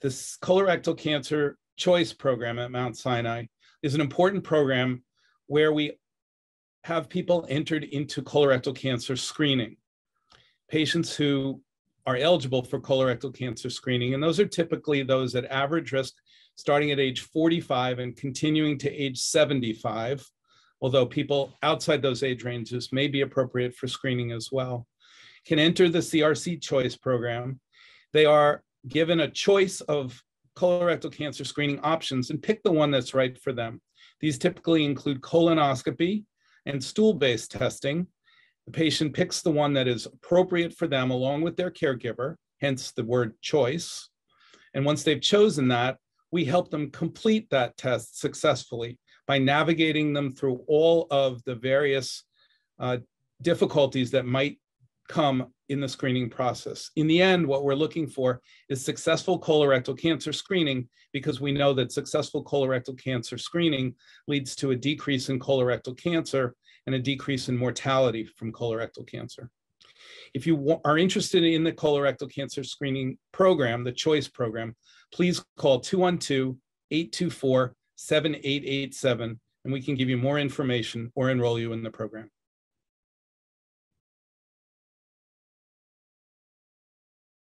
this colorectal cancer choice program at Mount Sinai is an important program where we have people entered into colorectal cancer screening. Patients who are eligible for colorectal cancer screening, and those are typically those at average risk starting at age 45 and continuing to age 75, although people outside those age ranges may be appropriate for screening as well, can enter the CRC Choice program. They are given a choice of colorectal cancer screening options and pick the one that's right for them. These typically include colonoscopy and stool-based testing. The patient picks the one that is appropriate for them along with their caregiver, hence the word choice. And once they've chosen that, we help them complete that test successfully by navigating them through all of the various uh, difficulties that might come in the screening process. In the end, what we're looking for is successful colorectal cancer screening because we know that successful colorectal cancer screening leads to a decrease in colorectal cancer and a decrease in mortality from colorectal cancer. If you are interested in the colorectal cancer screening program, the CHOICE program, please call 212 824 7887 and we can give you more information or enroll you in the program.